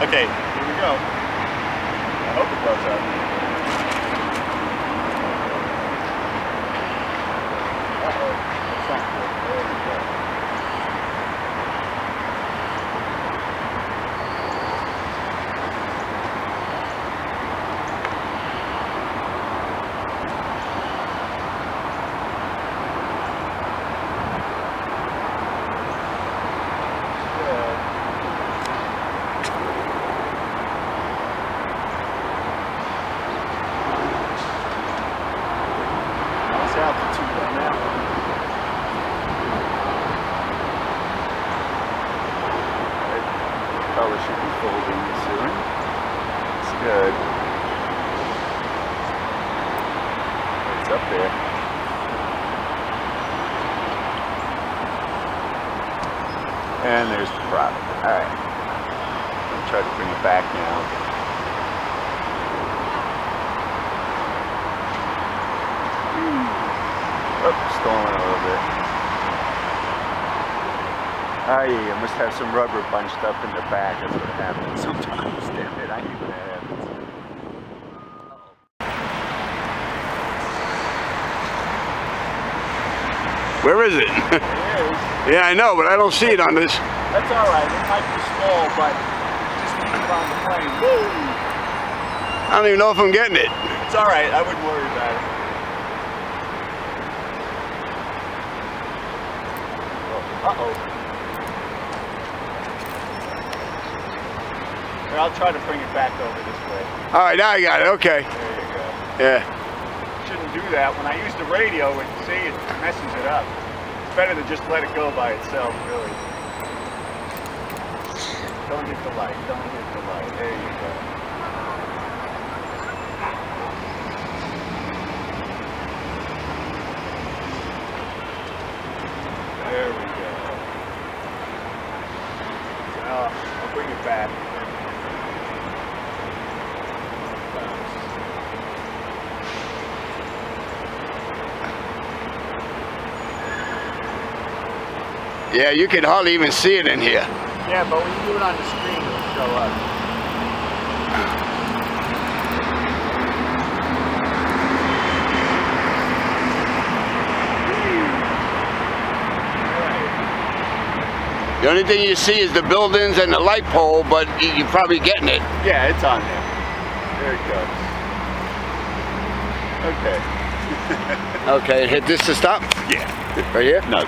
Okay, here we go. I hope it blows up. Uh-oh. That's not good. There we go. Good. Nice altitude on that one. It probably should be folding soon. It's good. It's up there. And there's the product. Alright. I'll try to bring it back now. Hmm. Oh, stalling a little bit. Ah, yeah, you must have some rubber bunched up in the back. That's what happens sometimes. Damn it, I hate when that happens. Where is it? It is. yeah, I know, but I don't see it on this. That's all right. It might be small, but just keep it on the plane. Woo! I don't even know if I'm getting it. It's all right. I wouldn't worry about it. Uh I'll try to bring it back over this way. All right, now I got it. Okay. There you go. Yeah. Shouldn't do that. When I use the radio, it, see, it messes it up. It's better to just let it go by itself, really. Don't hit the light. Don't hit the light. There you go. There we go. Now, I'll bring it back. Yeah, you can hardly even see it in here. Yeah, but when you do it on the screen, it'll show up. The only thing you see is the buildings and the light pole, but you- you're probably getting it. Yeah, it's on there. There it goes. Okay. Okay, hit this to stop. Yeah. Right here? No,